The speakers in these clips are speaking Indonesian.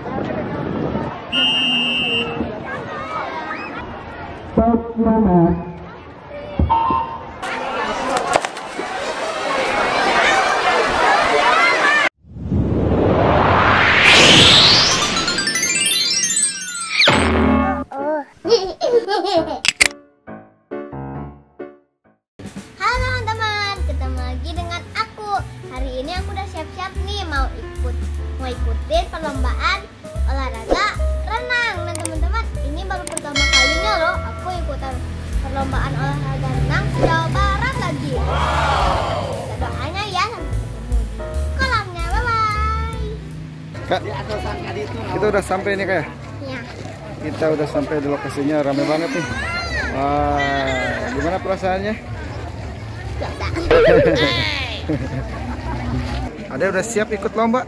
Halo teman-teman, ketemu lagi dengan aku. Hari ini aku udah siap-siap nih mau ikut ikutin perlombaan olahraga renang. Dan teman-teman, ini baru pertama kalinya loh aku ikutan perlombaan olahraga renang di Jawa Barat lagi. Kita doanya ya sampai ketemu di kolamnya. Bye bye. Kak, kita udah sampai nih kayak. Ya. Kita udah sampai di lokasinya rame banget nih. Wah, gimana perasaannya? Ada udah siap ikut lomba?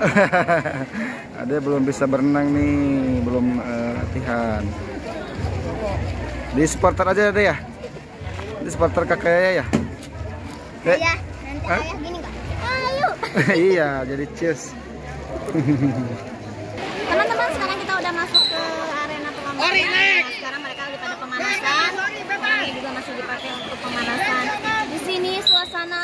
Ada belum bisa berenang nih, belum eh, latihan. Di supporter aja ada ya? Di supporter kakak ya ya? Iya, nanti Hah? ayah gini kok. Ayo. iya, jadi cheers. Teman-teman, sekarang kita udah masuk ke arena perlombaan. Nah, sekarang mereka lagi pada pemanasan. Ini juga masih dipakai untuk pemanasan. Di sini suasana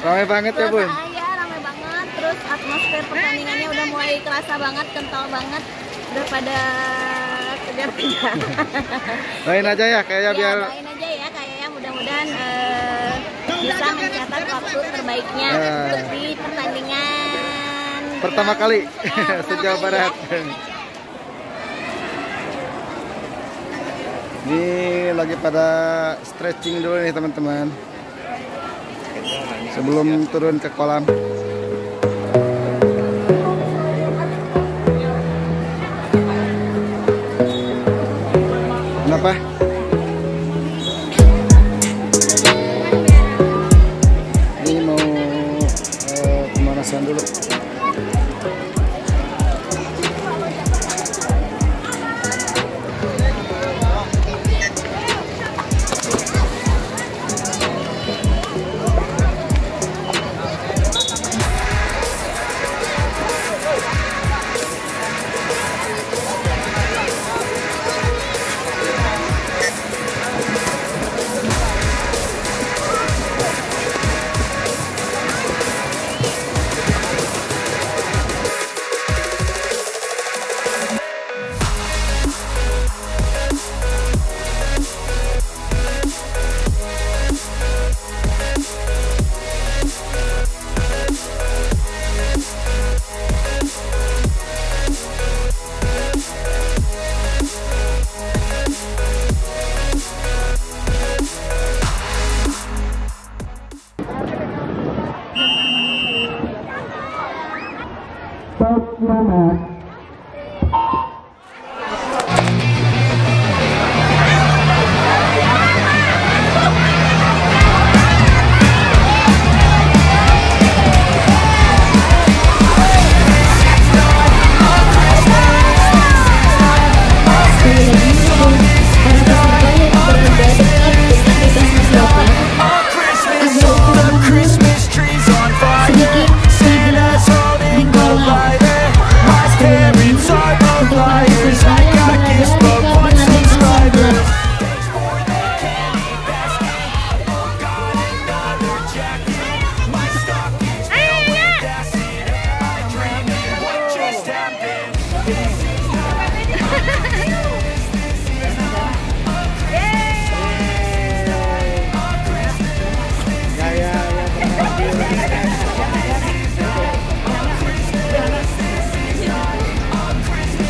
Ramai banget ya, Bun? suasana ya ramai banget. Terus atmosfer pertandingannya udah mulai kerasa banget, kental banget. Udah pada kejar-kejar. Doain aja ya, kayaknya Ya, biar doain aja ya kayaknya mudah-mudahan eh, bisa mencetak waktu terbaiknya Ya. untuk di pertandingan pertama yang- kali Ya, kali Barat. ya. Ini lagi pada stretching dulu nih teman-teman. Sebelum turun ke kolam. Kenapa? Ini mau eh, pemanasan dulu.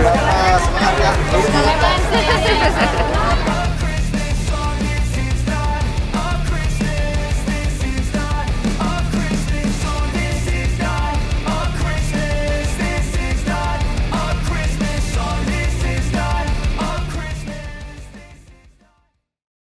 semangat ya.